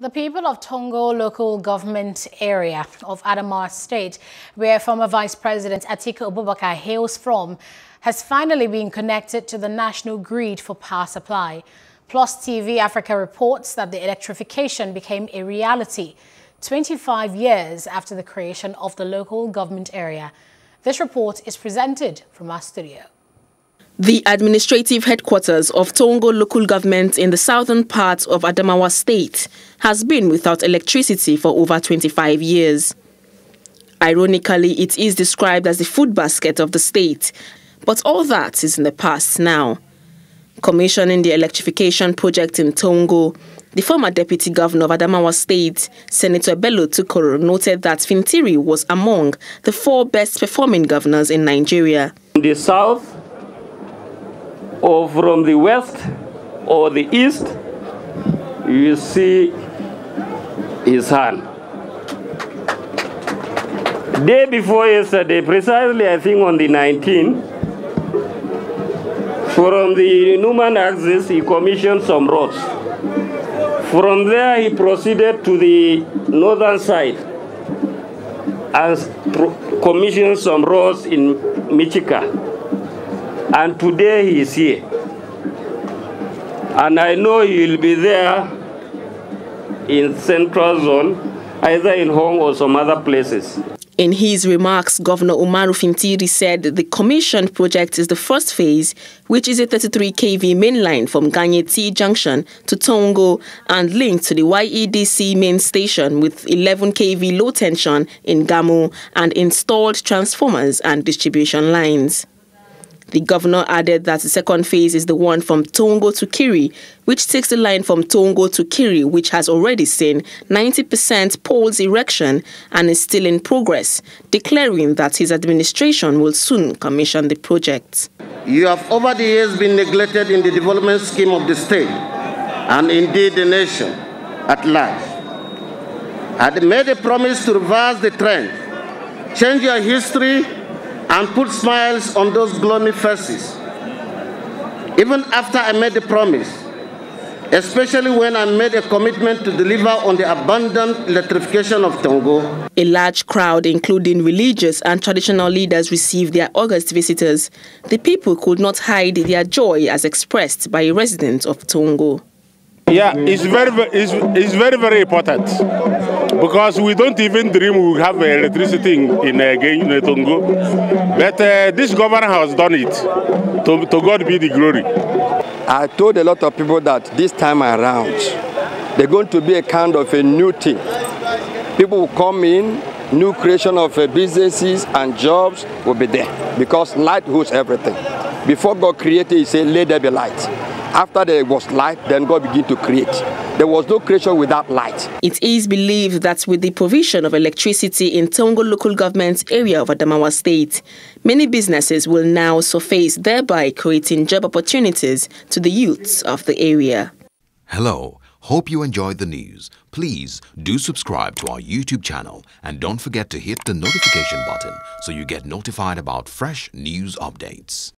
The people of Toungo local government area of Adamawa State, where former Vice President Atiku Abubakar hails from, has finally been connected to the national grid for power supply. Plus TV Africa reports that the electrification became a reality 25 years after the creation of the local government area. This report is presented from our studio. The administrative headquarters of Toungo local government in the southern part of Adamawa state has been without electricity for over 25 years. Ironically, it is described as the food basket of the state, but all that is in the past now. Commissioning the electrification project in Toungo, the former deputy governor of Adamawa State, Senator Bello Tukoro, noted that Fintiri was among the four best performing governors in Nigeria. In the south, or from the west or the east, you see his hand. Day before yesterday, precisely I think on the 19th, from the Numan axis, he commissioned some roads. From there, he proceeded to the northern side and commissioned some roads in Michika. And today he is here. And I know he will be there in Central Zone, either in Hong or some other places. In his remarks, Governor Umaru Fintiri said the commissioned project is the first phase, which is a 33 kV main line from Ganye T junction to Toungo and linked to the YEDC main station with 11 kV low tension in Gamu and installed transformers and distribution lines. The governor added that the second phase is the one from Toungo to Kiri, which takes the line from Toungo to Kiri, which has already seen 90% poles erection and is still in progress, declaring that his administration will soon commission the project. You have over the years been neglected in the development scheme of the state and indeed the nation at large. I made a promise to reverse the trend, change your history and put smiles on those gloomy faces. Even after I made the promise, especially when I made a commitment to deliver on the abundant electrification of Toungo. A large crowd, including religious and traditional leaders, received their August visitors. The people could not hide their joy as expressed by a resident of Toungo. Yeah, it's very, it's, it's very, very important because we don't even dream we have electricity in, in, uh, in Tongo. But uh, this government has done it. To, to God be the glory. I told a lot of people that this time around, they're going to be a kind of a new thing. People will come in, new creation of uh, businesses and jobs will be there because light holds everything. Before God created, He said, Let there be light. After there was light, then God began to create. There was no creation without light. It is believed that with the provision of electricity in Toungo local government area of Adamawa State, many businesses will now surface, thereby creating job opportunities to the youths of the area. Hello. Hope you enjoyed the news. Please do subscribe to our YouTube channel and don't forget to hit the notification button so you get notified about fresh news updates.